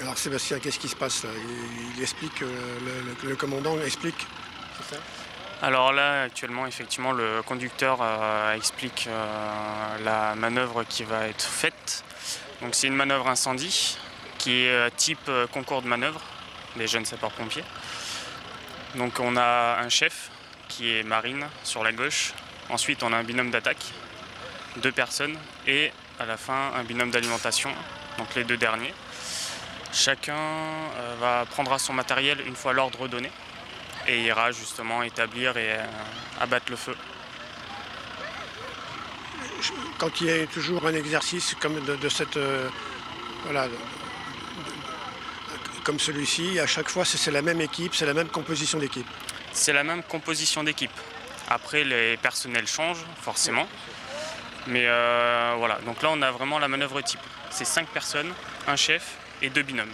Alors Sébastien, qu'est-ce qui se passe il, explique, euh, le, commandant explique, alors là, actuellement, effectivement, le conducteur euh, explique la manœuvre qui va être faite. Donc c'est une manœuvre incendie qui est type concours de manœuvre des jeunes sapeurs-pompiers. Donc on a un chef qui est Marine sur la gauche. Ensuite, on a un binôme d'attaque, deux personnes, et à la fin, un binôme d'alimentation, donc les deux derniers. Chacun euh, va prendra son matériel une fois l'ordre donné et ira justement établir et euh, abattre le feu. Quand il y a toujours un exercice comme de, cette euh, voilà, comme celui-ci, à chaque fois c'est la même équipe, c'est la même composition d'équipe. C'est la même composition d'équipe. Après les personnels changent forcément. Mais euh, voilà, donc là on a vraiment la manœuvre type. C'est cinq personnes, un chef et deux binômes.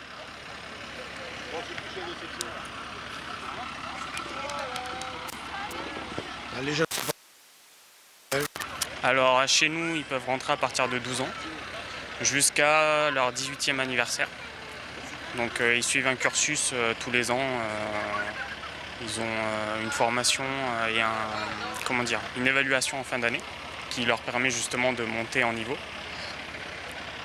Alors chez nous, ils peuvent rentrer à partir de 12 ans jusqu'à leur 18e anniversaire. Donc euh, ils suivent un cursus euh, tous les ans. ils ont une formation et une évaluation en fin d'année qui leur permet justement de monter en niveau.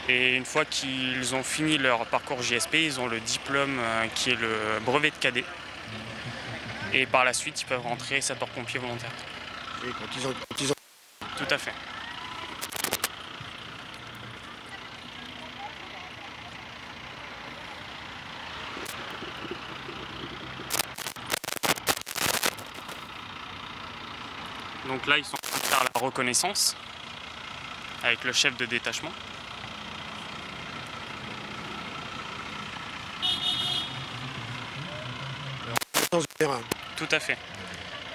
Et une fois qu'ils ont fini leur parcours JSP, ils ont le diplôme euh, qui est le brevet de cadet. Et par la suite, ils peuvent rentrer sapeurs-pompiers volontaires. Et quand ils ont, Tout à fait. Donc là, ils sont en train de faire la reconnaissance avec le chef de détachement. Tout à fait.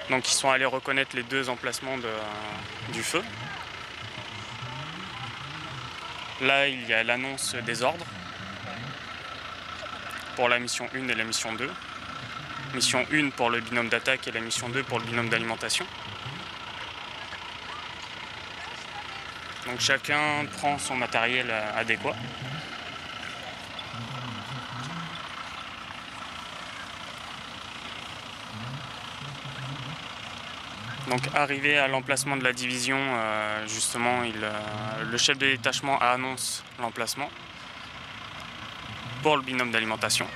Donc ils sont allés reconnaître les deux emplacements du feu. Là, il y a l'annonce des ordres pour la mission 1 et la mission 2. Mission 1 pour le binôme d'attaque et la mission 2 pour le binôme d'alimentation. Donc chacun prend son matériel adéquat. Donc arrivé à l'emplacement de la division, euh, justement, euh, le chef de détachement annonce l'emplacement pour le binôme d'alimentation.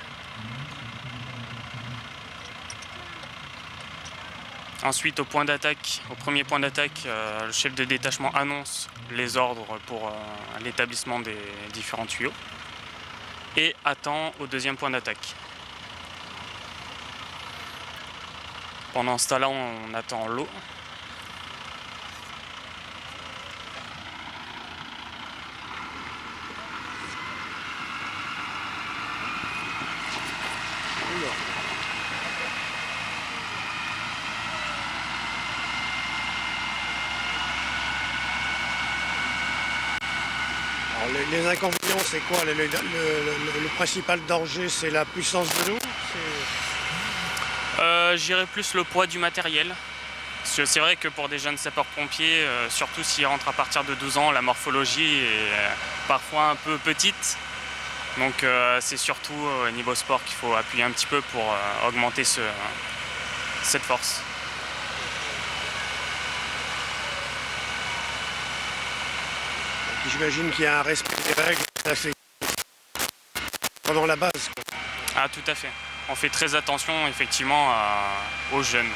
Ensuite, au premier point d'attaque, euh, le chef de détachement annonce les ordres pour l'établissement des différents tuyaux et attend au deuxième point d'attaque. Pendant ce temps-là, on attend l'eau. Les, inconvénients, c'est quoi? Le, principal danger, c'est la puissance de l'eau? Euh, J'irais plus le poids du matériel. C'est vrai que pour des jeunes sapeurs-pompiers, euh, surtout s'ils rentrent à partir de 12 ans, la morphologie est euh, parfois un peu petite. Donc c'est surtout au niveau sport qu'il faut appuyer un petit peu pour augmenter cette force. J'imagine qu'il y a un respect des règles pendant la base. Ah tout à fait. On fait très attention effectivement aux jeunes.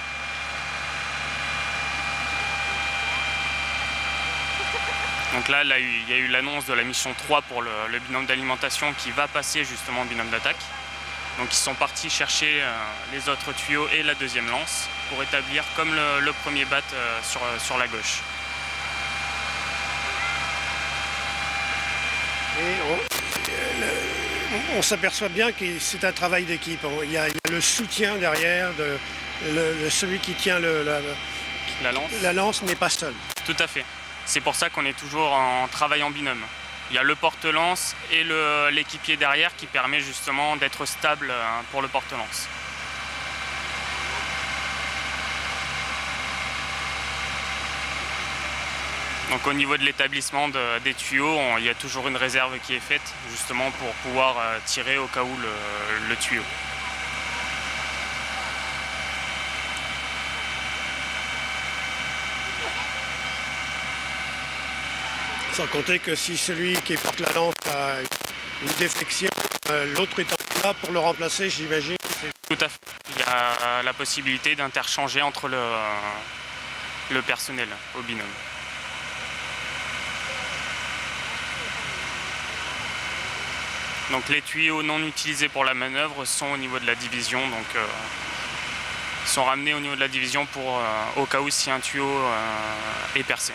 Donc là, il y a eu l'annonce de la mission 3 pour le, binôme d'alimentation qui va passer justement au binôme d'attaque. Donc ils sont partis chercher euh, les autres tuyaux et la deuxième lance pour établir comme le, premier bat euh, sur la gauche. on, s'aperçoit bien que c'est un travail d'équipe. Il, y a le soutien derrière, de, celui qui tient la, lance, n'est pas seul. Tout à fait. C'est pour ça qu'on est toujours en travail en binôme. Il y a le porte-lance et l'équipier derrière qui permet justement d'être stable hein, pour le porte-lance. Donc au niveau de l'établissement des tuyaux, il y a toujours une réserve qui est faite justement pour pouvoir euh, tirer au cas où le tuyau. Sans compter que si celui qui porte la lampe a une déflexion, euh, l'autre est là pour le remplacer, j'imagine. Tout à fait. Il y a la possibilité d'interchanger entre le, le personnel au binôme. Donc les tuyaux non utilisés pour la manœuvre sont au niveau de la division, donc euh, sont ramenés au niveau de la division pour euh, au cas où si un tuyau est percé.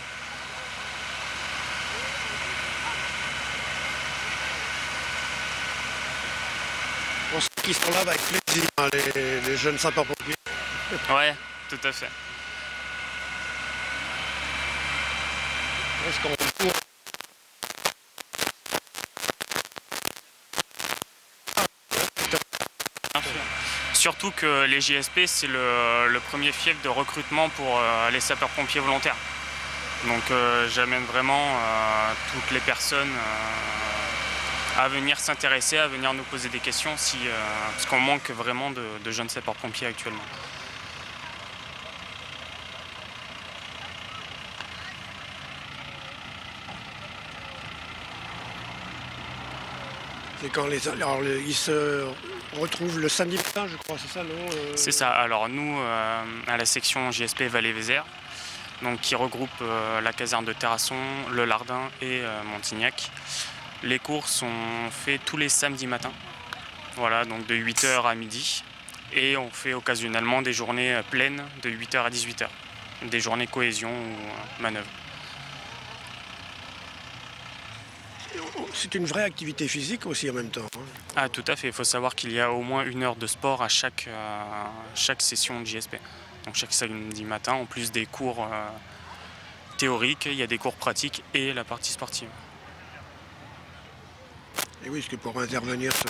qui sont là avec plaisir, hein, les, jeunes sapeurs-pompiers. Ouais, tout à fait. Surtout que les JSP, c'est le, premier fief de recrutement pour euh, les sapeurs-pompiers volontaires. Donc euh, j'amène vraiment euh, toutes les personnes à venir s'intéresser, à venir nous poser des questions, si, parce qu'on manque vraiment de, jeunes sapeurs-pompiers actuellement. C'est quand alors, ils se retrouvent le samedi matin, je crois, c'est ça, non euh? C'est ça. Alors nous, euh, à la section JSP Vallée-Vézère, donc qui regroupe la caserne de Terrasson, le Lardin et Montignac, les cours sont faits tous les samedis matins, voilà, donc de 8h à midi. Et on fait occasionnellement des journées pleines de 8h à 18h, des journées cohésion ou manœuvre. C'est une vraie activité physique aussi en même temps. Hein. Ah tout à fait, il faut savoir qu'il y a au moins une heure de sport à chaque, euh, chaque session de JSP. Donc chaque samedi matin, en plus des cours euh, théoriques, il y a des cours pratiques et la partie sportive. Et oui, parce que pour intervenir sur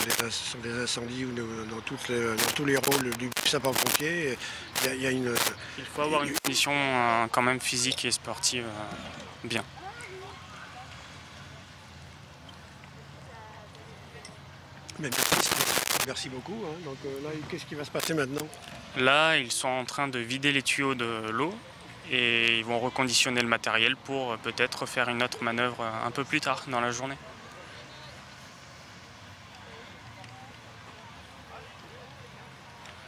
des, incendies ou dans, tous les rôles du sapeur-pompier, il y, a une... Il faut avoir une condition euh, quand même physique et sportive euh, merci, beaucoup. Hein. Donc euh, là, qu'est-ce qui va se passer maintenant? Là, ils sont en train de vider les tuyaux de l'eau et ils vont reconditionner le matériel pour peut-être faire une autre manœuvre un peu plus tard dans la journée.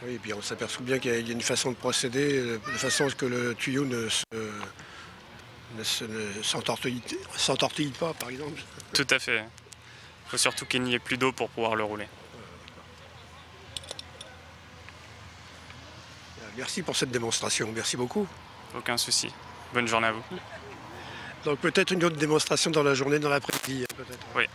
Oui, et puis on s'aperçoit bien qu'il y a une façon de procéder, euh, de façon à ce que le tuyau ne s'entortille pas, par exemple. Tout à fait. Il faut surtout qu'il n'y ait plus d'eau pour pouvoir le rouler. Merci pour cette démonstration, merci beaucoup. Aucun souci. Bonne journée à vous. Donc peut-être une autre démonstration dans la journée, dans l'après-midi, hein, peut-être. Oui.